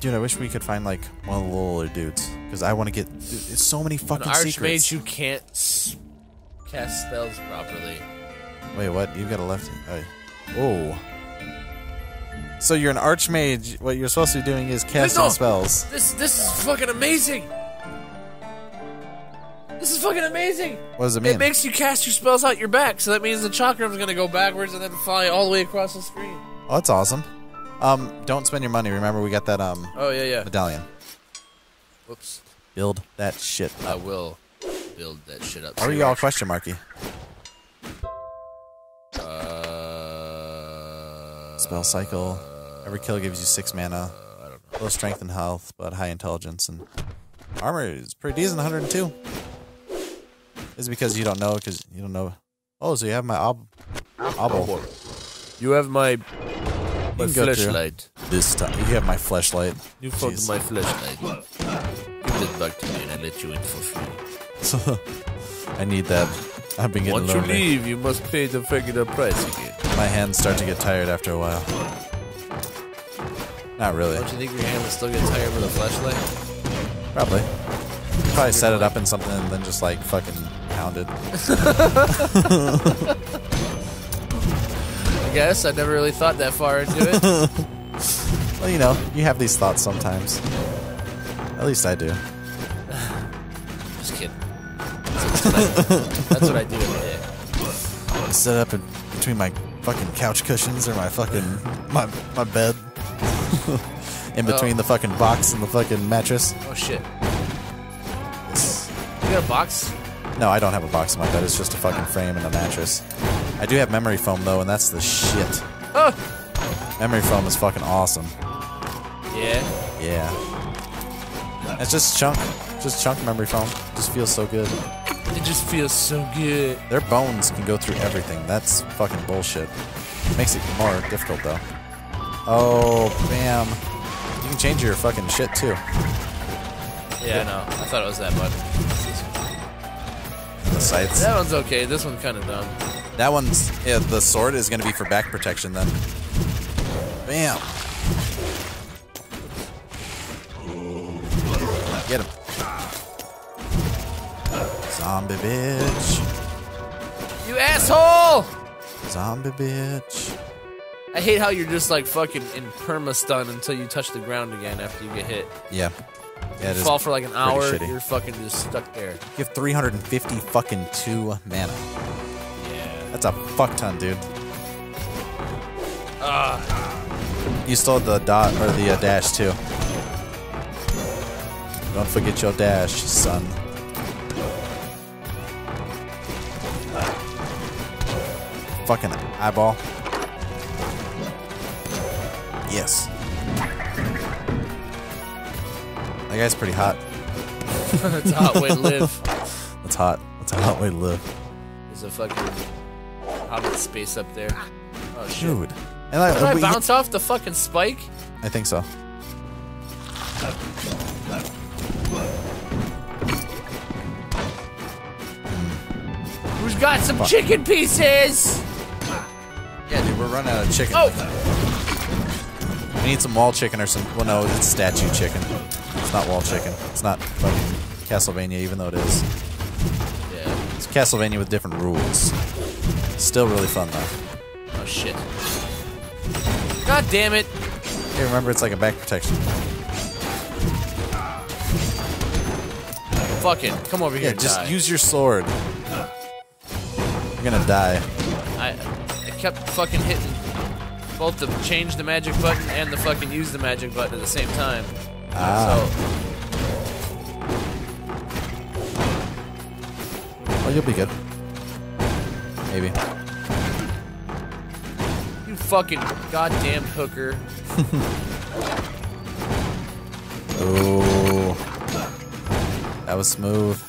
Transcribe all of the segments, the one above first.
Dude, I wish we could find like one of the littler dudes because I want to get. It's so many An fucking archmage secrets. who can't cast spells properly. Wait, what? You got a left? Uh, oh. So you're an archmage. What you're supposed to be doing is casting no. spells. This this is fucking amazing. This is fucking amazing. What does it mean? It makes you cast your spells out your back, so that means the chakram's gonna go backwards and then fly all the way across the screen. oh, that's awesome. Um, don't spend your money. Remember, we got that um Oh yeah, yeah. medallion. Whoops. Build that shit. I will build that shit up. Why are you all question marky? Uh, Spell cycle. Every kill gives you six mana. I don't know. Low strength and health, but high intelligence and armor is pretty decent. 102. Is because you don't know? Because you don't know. Oh, so you have my ob. Obble. You have my my can go through. flashlight. This time you have my flashlight. You found my flashlight. Give it back to me and I let you in for free. I need that. I've been getting Once you lonely. leave, you must pay the regular price again. My hands start to get tired after a while. Not really. Don't you think your hand will still get tired with a flashlight? Probably. Probably set it up in something and then just like fucking pound it. I guess I never really thought that far into it. Well, you know, you have these thoughts sometimes. At least I do. Just kidding. That's what I, that's what I do every day. I set up in between my fucking couch cushions or my fucking my my bed. in between Oh. the fucking box and the fucking mattress. Oh shit. You got a box? No, I don't have a box in my bed. It's just a fucking frame and a mattress. I do have memory foam though, and that's the shit. Oh! Memory foam is fucking awesome. Yeah. Yeah. It's just chunk, just chunk memory foam. Just feels so good. It just feels so good. Their bones can go through everything. That's fucking bullshit. Makes it more difficult though. Oh, bam. You can change your fucking shit too. Yeah, I know. I thought it was that button. The sights. That one's okay. This one's kind of dumb. That one's yeah, the sword is gonna be for back protection then. Bam. Get him. Zombie bitch. You asshole! Zombie bitch. I hate how you're just like fucking in perma stun until you touch the ground again after you get hit. Yeah. Yeah, is Fall for like an hour, shitty. you're fucking just stuck there. You have 350 fucking two mana. That's a fuck ton, dude. Ah. You stole the dot or the uh, dash too. Don't forget your dash, son. Fucking eyeball. Yes. That guy's pretty hot. That's a hot way to live. That's hot. That's a hot way to live. There's a fucking hobbit space up there. Oh shit. Dude. And I, Did I bounce off the fucking spike? I think so. Who's got some chicken pieces? Yeah, dude, we're running out of chicken. Oh! We need some wall chicken or some. Well, no, it's statue chicken. It's not wall chicken. It's not fucking Castlevania, even though it is. Yeah. It's Castlevania with different rules. Still really fun though. Oh shit. God damn it. Hey, remember it's like a back protection. Fucking come over here. Yeah, just die. use your sword. You're gonna die. I I kept fucking hitting both the change the magic button and the fucking use the magic button at the same time. Ah. Oh, you'll be good. Maybe. You fucking goddamn hooker. Ooh. That was smooth.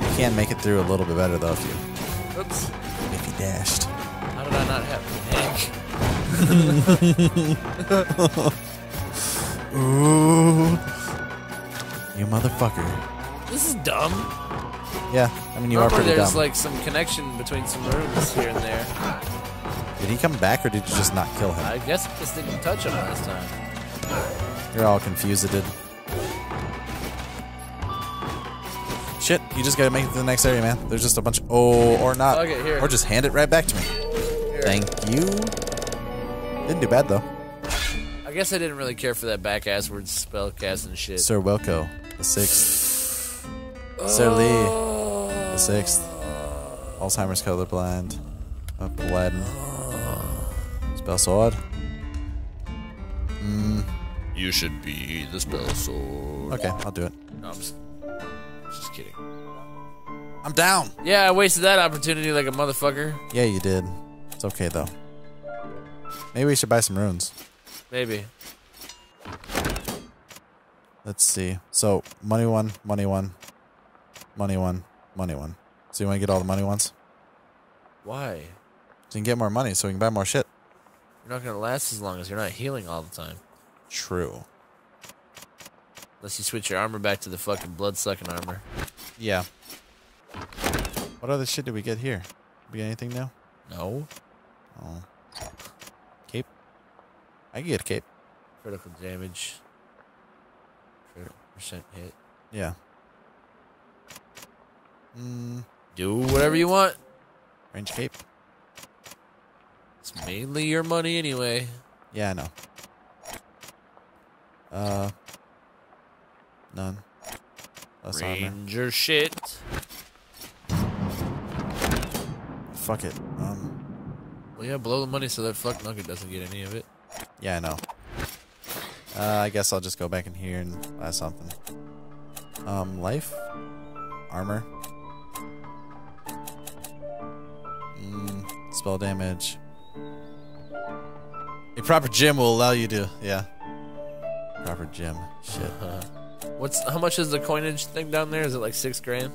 You can make it through a little bit better though if you Oops. if you dashed. How did I not have Hank? Ooh. You motherfucker. This is dumb. Yeah, I mean you are pretty there's dumb. like some connection between some rooms here and there. Did he come back or did you just not kill him? I guess I just didn't touch him last time. You're all confused. It. Shit, you just gotta make it to the next area, man. There's just a bunch. Of, oh, or not. It, here. Or just hand it right back to me. Here. Thank you. Didn't do bad though. I guess I didn't really care for that back assward spell cast and shit. Sir Wilco, the sixth. Sir Lee, the sixth. Oh. Alzheimer's colorblind. Aladdin. Spell sword. Mm, you should be the spell sword. Okay, I'll do it. No, I'm just, just kidding. I'm down. Yeah, I wasted that opportunity like a motherfucker. Yeah, you did. It's okay though. Maybe we should buy some runes. Maybe. Let's see. So money one, money one, money one, money one. So you want to get all the money ones? Why? So you can get more money, so we can buy more shit. You're not gonna last as long as you're not healing all the time. True. Unless you switch your armor back to the fucking blood sucking armor. Yeah. What other shit did we get here? We get anything now? No. Oh. Cape. I can get a cape. Critical damage. Critical percent hit. Yeah. Mm, Do whatever you want. range cape. It's mainly your money anyway. Yeah, I know. Uh. None. Less armor. Ranger shit. Fuck it. Um. Well, yeah, blow the money so that fuck nugget doesn't get any of it. Yeah, I know. Uh, I guess I'll just go back in here and buy something. Um, life, armor, mm, spell damage. Proper gym will allow you to, yeah. Proper gym. Shit. huh What's how much is the coinage thing down there? Is it like six grand?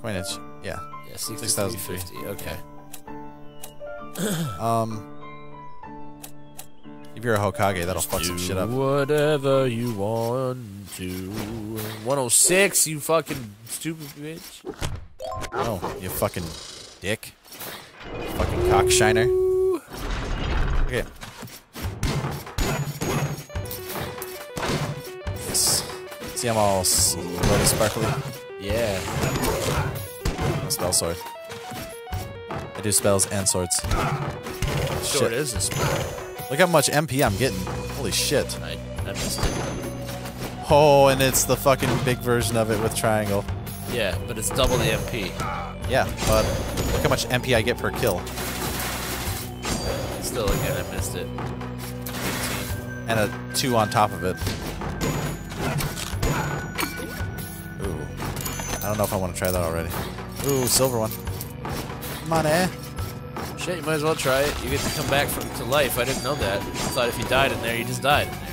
Coinage. Yeah. Yeah, six 6,003. Okay. Um. If you're a Hokage, that'll fuck some shit up. Whatever you want to. 106, you fucking stupid bitch. Oh, you fucking dick. Fucking cockshiner. Okay. See, I'm all s- sparkly. Yeah. A spell sword. I do spells and swords. Sure, it is a spell. Look how much MP I'm getting. Holy shit. I, I missed it. Oh, and it's the fucking big version of it with triangle. Yeah, but it's double the MP. Yeah, but look how much MP I get per kill. Still, again, I missed it. and a two on top of it. I don't know if I want to try that already. Ooh, silver one. Money. Shit, you might as well try it. You get to come back from, to life. I didn't know that. I thought if you died in there, you just died in there.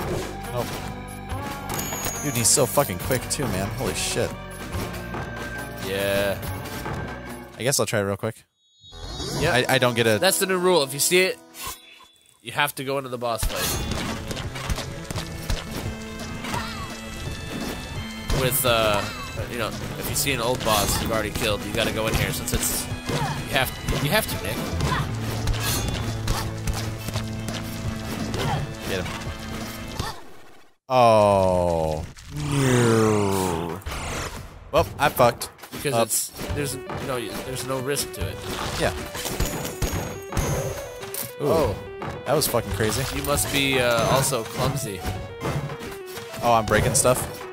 Oh. Dude, he's so fucking quick too, man. Holy shit. Yeah. I guess I'll try it real quick. Yeah. I, I don't get a. That's the new rule. If you see it, you have to go into the boss fight. With, uh, you know, if you see an old boss you've already killed, you gotta go in here since it's. You have, to you have to, Nick. Get him. Oh. No. Well, I fucked. Because Up. it's. There's, you know, there's no risk to it. Yeah. Ooh, Oh, that was fucking crazy. you must be uh, also clumsy. Oh, I'm breaking stuff.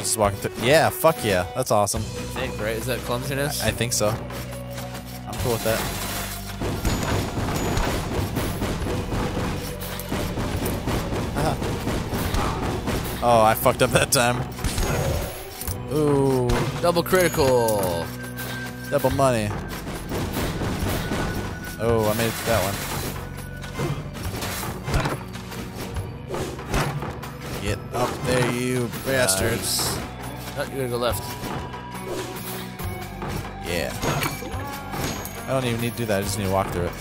I just walking through. Yeah, fuck yeah. That's awesome. I think, right? Is that clumsiness? I think so. I'm cool with that. Uh-huh. Oh, I fucked up that time. Ooh, Double critical. double money. Oh, I made that one. Get up there, you bastards. Oh, you gotta go left. Yeah. I don't even need to do that. I just need to walk through it.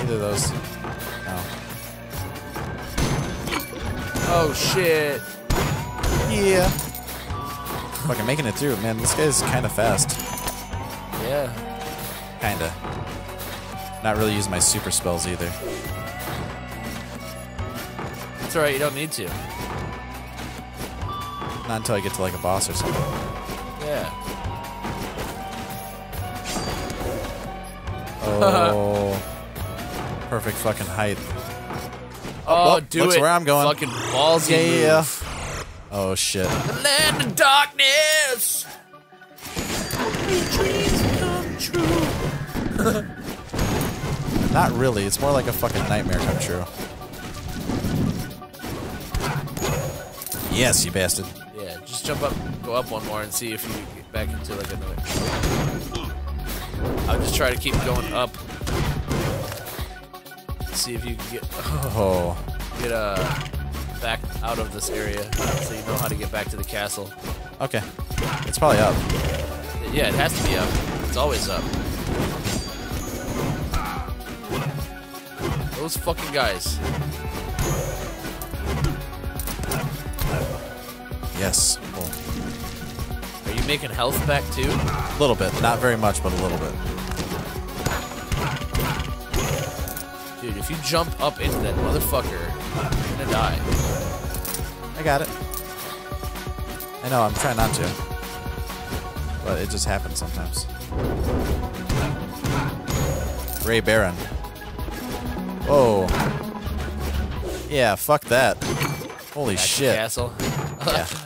Either of those. No. Oh shit. Yeah. Fucking making it through, man. This guy's kind of fast. Yeah. Kinda. Not really using my super spells either. It's alright, you don't need to. Not until I get to like a boss or something. Yeah. Oh. Perfect fucking height. Oh, well, do looks it. where I'm going. Fucking ballsy Yeah, move. Oh shit. The land of darkness. Dreams come true. Not really. It's more like a fucking nightmare come true. Yes, you bastard. Yeah, just jump up, go up one more, and see if you get back into like another. I'll just try to keep going up. See if you can get Oh. get uh back out of this area, so you know how to get back to the castle. Okay. It's probably up. Yeah, it has to be up. It's always up. Those fucking guys. Yes. Oh. Are you making health back too? A little bit. Not very much, but a little bit. Dude, if you jump up into that motherfucker, you're gonna die. I got it. I know, I'm trying not to. But it just happens sometimes. Ray Baron. Whoa. Yeah, fuck that. Holy Back shit. castle. Yeah.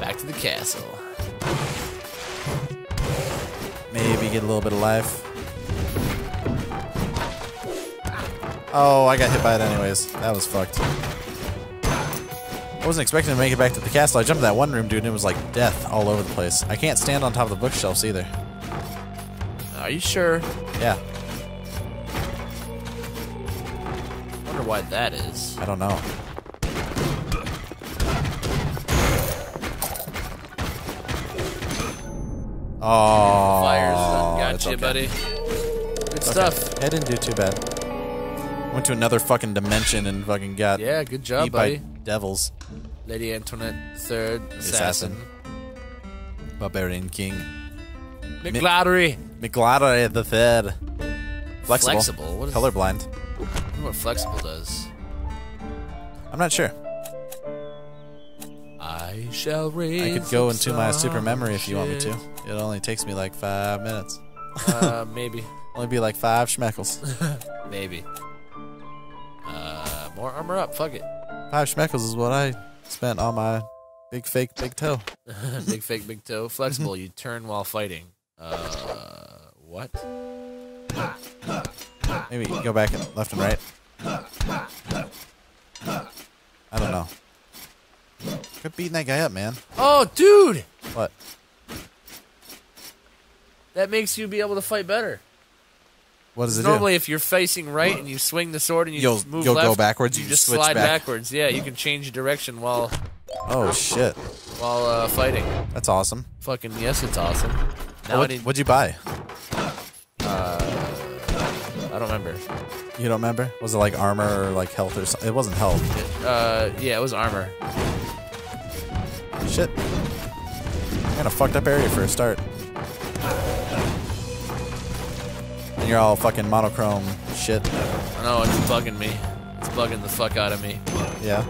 Back to the castle. Maybe get a little bit of life. Oh, I got hit by it anyways. That was fucked. I wasn't expecting to make it back to the castle. I jumped in that one room, dude, and it was like death all over the place. I can't stand on top of the bookshelves either. Are you sure? Yeah, Wonder why that is. I don't know. Oh, Fire's got you, okay. buddy. Good stuff. I didn't do too bad. Went to another fucking dimension and fucking got Yeah, good job, buddy. devils. Lady Antoinette, third assassin. Assassin. Barbarian King. McLottery. McLaren the third. Flexible. Flexible. What is Colorblind. What flexible does? I'm not sure. I shall raise. I could go into my super memory if you want me to. It only takes me like five minutes. uh, maybe, Only be like five schmeckles. maybe. Uh, more armor up. Fuck it. five schmeckles is what I spent on my big fake big toe. big fake, big toe. Flexible. you turn while fighting. Uh, what? Maybe go back and left and right. I don't know. Quit beating that guy up, man. Oh, dude, What? that makes you be able to fight better. What does it Normally, if you're facing right and you swing the sword and you You'll- move you'll go backwards, You, you just switch slide back. backwards. Yeah, you can change direction while? Oh shit. while uh, fighting. That's awesome. Fucking yes, it's awesome. Now I What, what'd you buy? Uh, I don't remember. You don't remember? Was it like armor or like health or something? It wasn't health. Uh, yeah, it was armor. Shit. I got a fucked up area for a start. And you're all fucking monochrome shit. I know it's bugging me. It's bugging the fuck out of me. Yeah.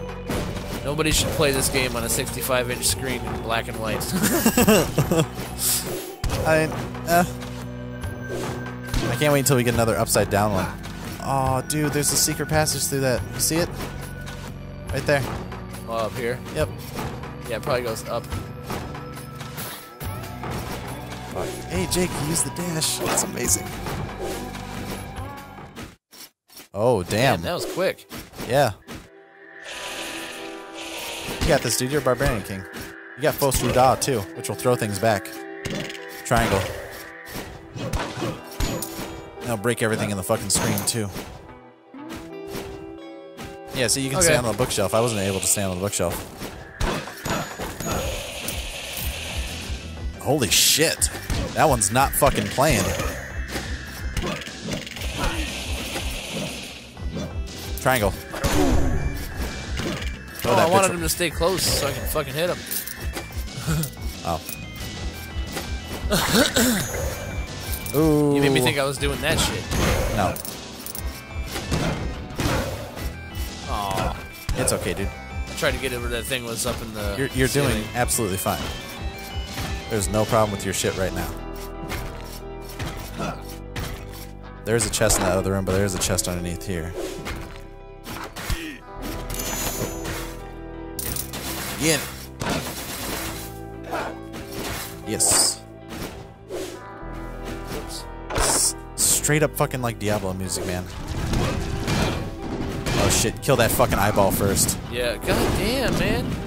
Nobody should play this game on a 65 inch screen in black and white. I eh. I can't wait until we get another upside down one. Oh, dude, there's a secret passage through that. You see it? Right there. oh, up here. Yep. Yeah, it probably goes up. Hey, Jake, you used the dash. Oh, that's amazing. Oh, damn. Man, that was quick. Yeah. You got this, dude. You're a barbarian king. You got Fus Roh Dah, too, which will throw things back. Triangle. That'll break everything in the fucking screen, too. Yeah, so you can Okay. stand on the bookshelf. I wasn't able to stand on the bookshelf. Holy shit. That one's not fucking playing. Triangle. Oh, I wanted him to stay close so I can fucking hit him. Oh. Ooh. You made me think I was doing that shit. No, Aw. it's okay, dude. I tried to get over where that thing was up in the. You're, you're doing absolutely fine. There's no problem with your shit right now. There's a chest in that other room, but there's a chest underneath here. It. Yes. S- straight up fucking like Diablo music, man. Oh shit, kill that fucking eyeball first. Yeah. God damn, man.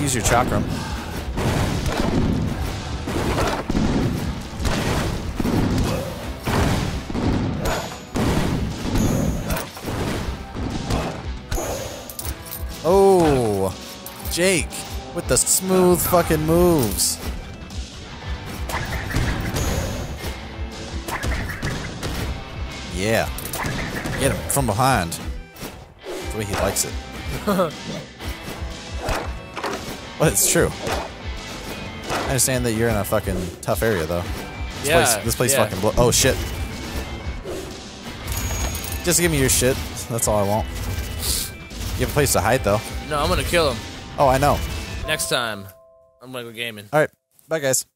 Use your chakram. Oh, Jake with the smooth fucking moves. Yeah. Get him from behind. The way he likes it. Well, it's true. I understand that you're in a fucking tough area, though. This Yeah, place, this place yeah. fucking blow. Oh shit! Just give me your shit. That's all I want. You have a place to hide, though. No, I'm gonna kill him Oh, I know. next time. I'm gonna go gaming. All right, bye, guys.